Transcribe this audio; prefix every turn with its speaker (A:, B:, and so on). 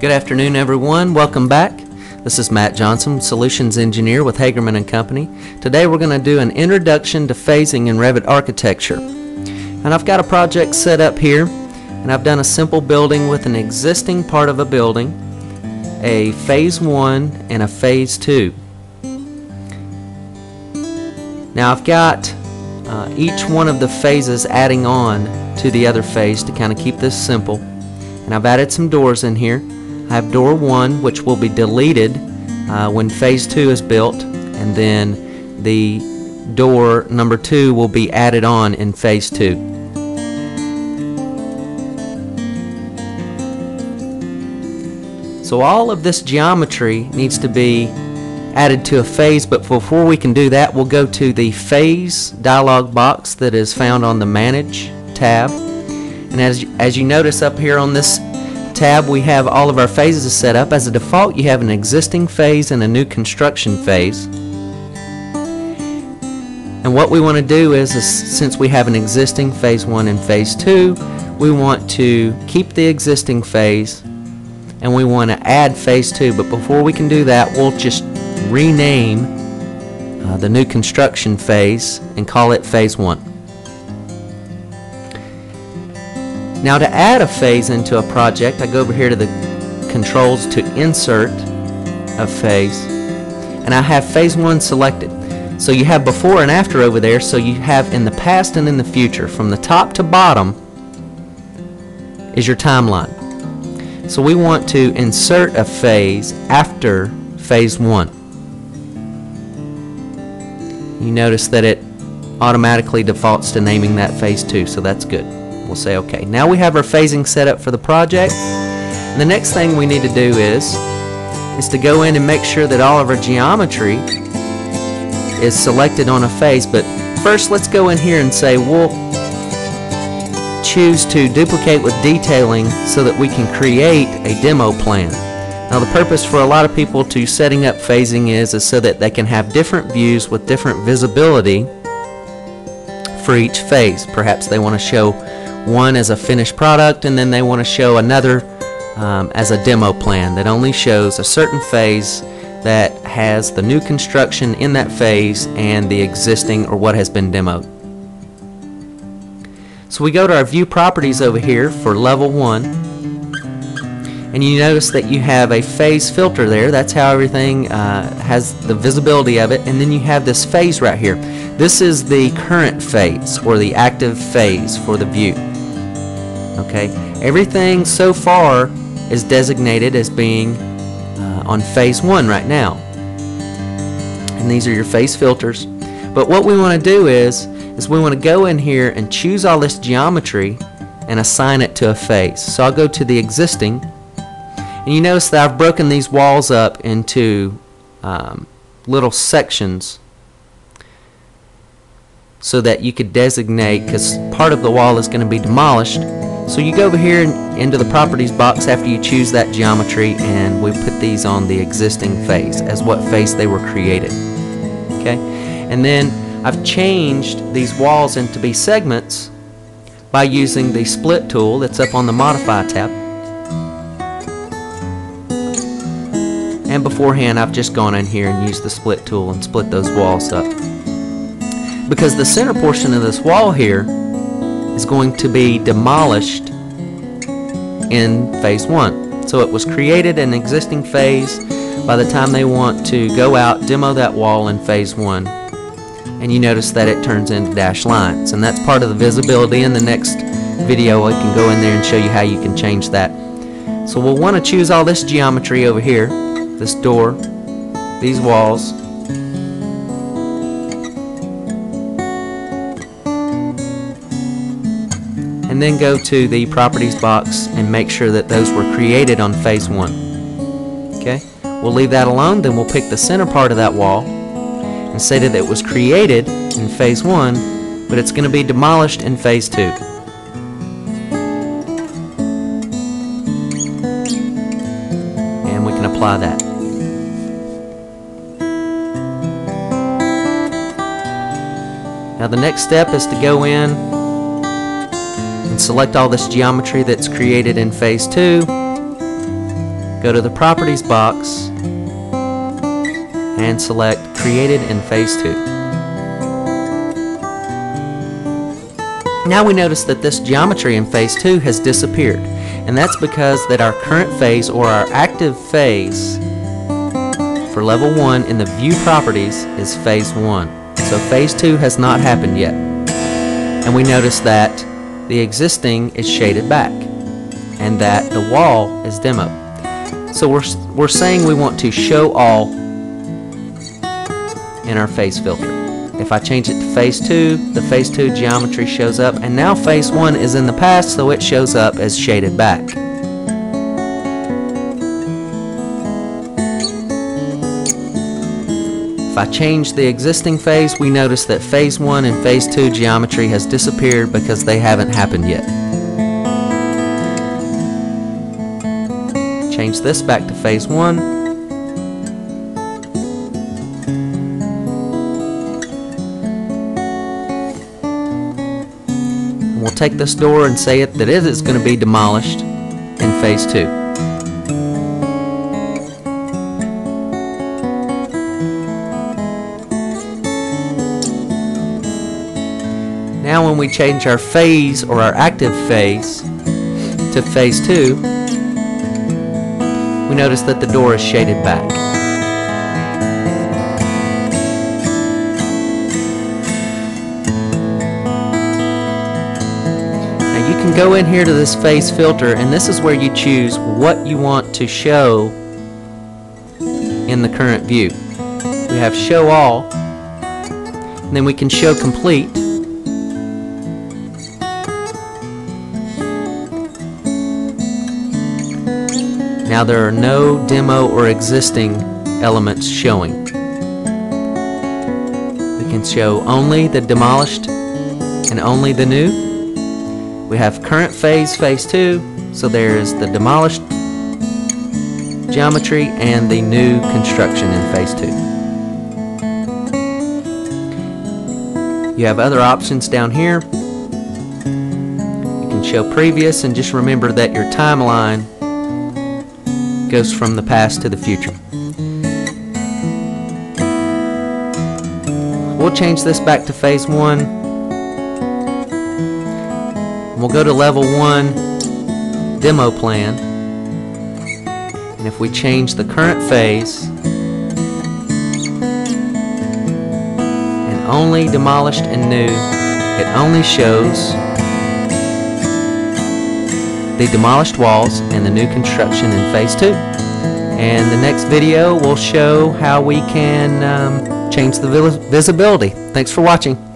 A: Good afternoon, everyone. Welcome back. This is Matt Johnson, Solutions Engineer with Hagerman and Company. Today we're going to do an introduction to phasing in Revit architecture. And I've got a project set up here, and I've done a simple building with an existing part of a building, a phase one and a phase two. Now I've got uh, each one of the phases adding on to the other phase to kind of keep this simple. And I've added some doors in here. I have door one, which will be deleted uh, when phase two is built, and then the door number two will be added on in phase two. So all of this geometry needs to be added to a phase, but before we can do that, we'll go to the phase dialog box that is found on the Manage tab. And as, as you notice up here on this tab we have all of our phases set up. As a default you have an existing phase and a new construction phase. And what we want to do is, is since we have an existing phase 1 and phase 2 we want to keep the existing phase and we want to add phase 2 but before we can do that we'll just rename uh, the new construction phase and call it phase 1. Now to add a phase into a project, I go over here to the controls to insert a phase and I have phase 1 selected. So you have before and after over there so you have in the past and in the future. From the top to bottom is your timeline. So we want to insert a phase after phase 1. You notice that it automatically defaults to naming that phase 2 so that's good. We'll say OK. Now we have our phasing set up for the project. And the next thing we need to do is is to go in and make sure that all of our geometry is selected on a phase. But first let's go in here and say we'll choose to duplicate with detailing so that we can create a demo plan. Now the purpose for a lot of people to setting up phasing is, is so that they can have different views with different visibility for each phase. Perhaps they want to show one as a finished product and then they want to show another um, as a demo plan that only shows a certain phase that has the new construction in that phase and the existing or what has been demoed. So we go to our view properties over here for level 1 and you notice that you have a phase filter there. That's how everything uh, has the visibility of it. And then you have this phase right here. This is the current phase or the active phase for the view. Okay, everything so far is designated as being uh, on phase one right now. And these are your phase filters. But what we want to do is, is we want to go in here and choose all this geometry and assign it to a phase. So I'll go to the existing and you notice that I've broken these walls up into um, little sections so that you could designate because part of the wall is going to be demolished so you go over here into the properties box after you choose that geometry and we put these on the existing phase as what phase they were created. Okay, And then I've changed these walls into be segments by using the split tool that's up on the modify tab. And beforehand I've just gone in here and used the split tool and split those walls up. Because the center portion of this wall here is going to be demolished in phase one. So it was created an existing phase by the time they want to go out, demo that wall in phase one. And you notice that it turns into dashed lines. And that's part of the visibility. In the next video, I can go in there and show you how you can change that. So we'll want to choose all this geometry over here, this door, these walls, and then go to the properties box and make sure that those were created on phase one. Okay, we'll leave that alone, then we'll pick the center part of that wall and say that it was created in phase one, but it's going to be demolished in phase two. And we can apply that. Now the next step is to go in and select all this geometry that's created in phase two. Go to the properties box and select created in phase 2. Now we notice that this geometry in phase 2 has disappeared and that's because that our current phase or our active phase for level 1 in the view properties is phase 1. So phase 2 has not happened yet. And we notice that the existing is shaded back and that the wall is demo. So we're, we're saying we want to show all in our phase filter. If I change it to phase 2, the phase 2 geometry shows up and now phase 1 is in the past so it shows up as shaded back. If I change the existing phase, we notice that phase 1 and phase 2 geometry has disappeared because they haven't happened yet. Change this back to phase 1. And we'll take this door and say it that it is going to be demolished in phase 2. Now when we change our phase or our active phase to phase 2, we notice that the door is shaded back. You can go in here to this phase filter and this is where you choose what you want to show in the current view. We have show all, and then we can show complete Now there are no demo or existing elements showing. We can show only the demolished and only the new. We have current phase, phase 2, so there's the demolished geometry and the new construction in phase 2. You have other options down here. You can show previous and just remember that your timeline goes from the past to the future. We'll change this back to phase 1. We'll go to level 1 demo plan. And if we change the current phase and only demolished and new, it only shows the demolished walls and the new construction in phase two. And the next video will show how we can um, change the visibility. Thanks for watching.